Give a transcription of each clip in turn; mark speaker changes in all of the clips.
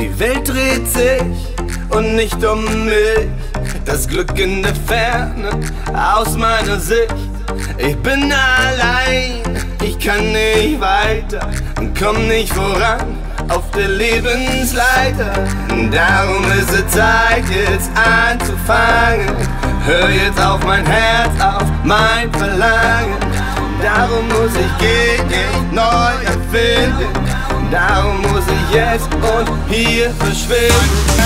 Speaker 1: Die Welt dreht sich und nicht um mich. Das Glück in der Ferne aus meiner Sicht. Ich bin allein, ich kann nicht weiter, komm nicht voran auf der Lebensleiter. Darum ist es Zeit, jetzt anzufangen. Hör jetzt auf mein Herz, auf mein Verlangen. Darum muss ich gehen, neu erfinden. Darum muss ich jetzt und hier verschwinden.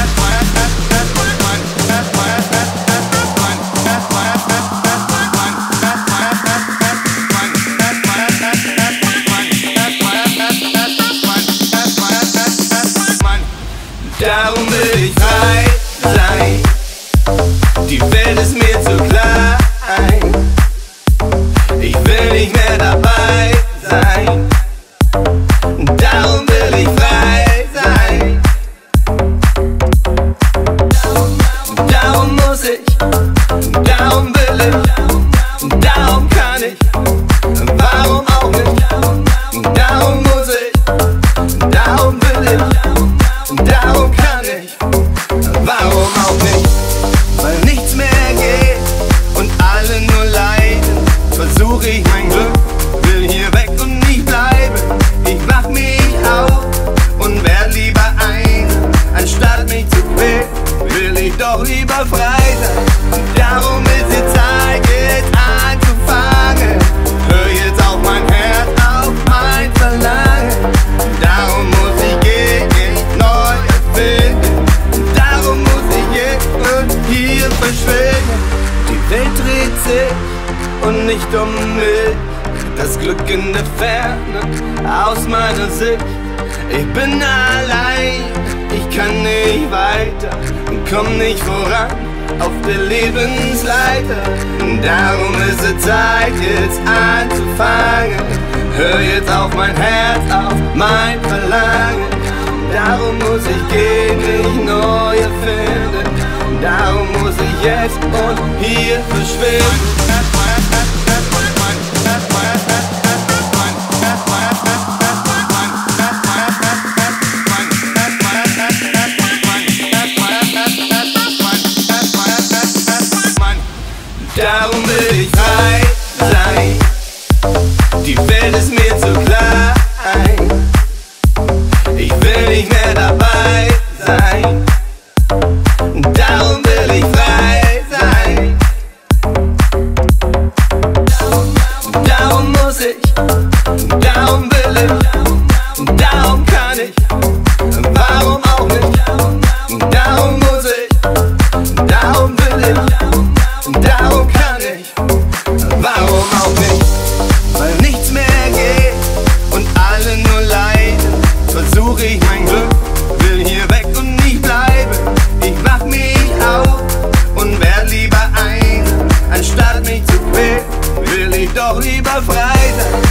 Speaker 1: Darum will ich frei sein. Die Welt ist mir zu klein. Ich will nicht mehr dabei sein. Darum sich und nicht um mich. Das Glück in der Ferne aus meiner Sicht. Ich bin allein, ich kann nicht weiter, komm nicht voran auf der Lebensleiter. Darum ist es Zeit, jetzt anzufangen. Hör jetzt auf mein Herz, auf mein Verlangen. Darum muss ich gehen, mich neu erfinden. Jetzt und hier verschwinden. Darum will ich frei sein. Die Welt ist mir zu klein. Darum doch lieber frei sein.